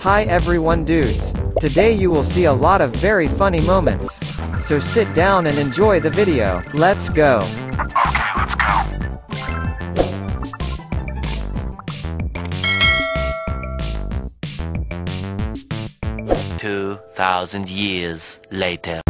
Hi everyone dudes. Today you will see a lot of very funny moments. So sit down and enjoy the video. Let's go. Okay, let's go. Two thousand years later.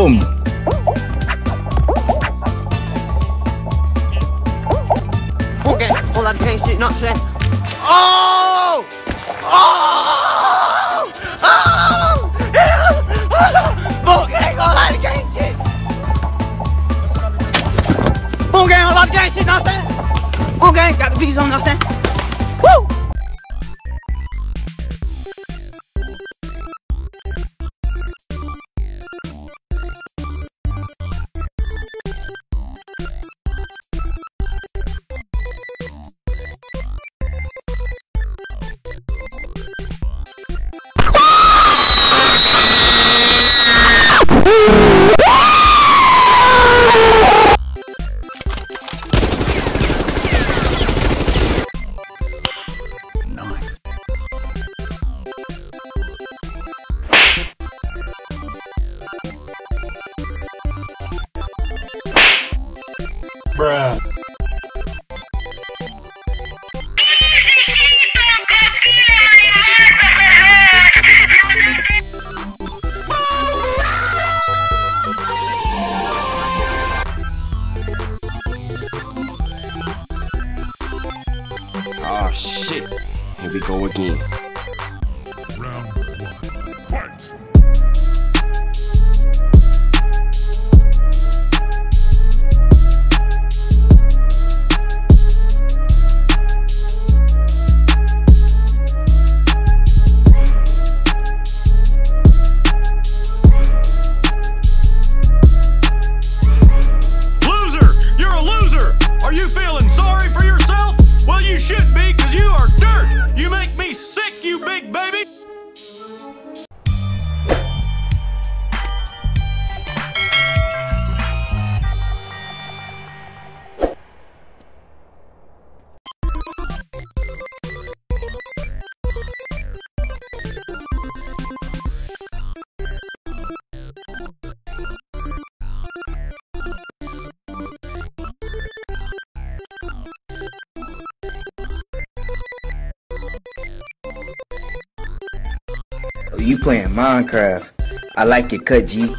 Boom. Okay, all that case shit, not saying. Oh! Oh! Oh! Okay, all that case shit. Okay, all that case shit, not saying. Okay, got the bees on, not saying. Woo! Bruh. Oh shit. Here we go again. You playing Minecraft. I like it, cut G.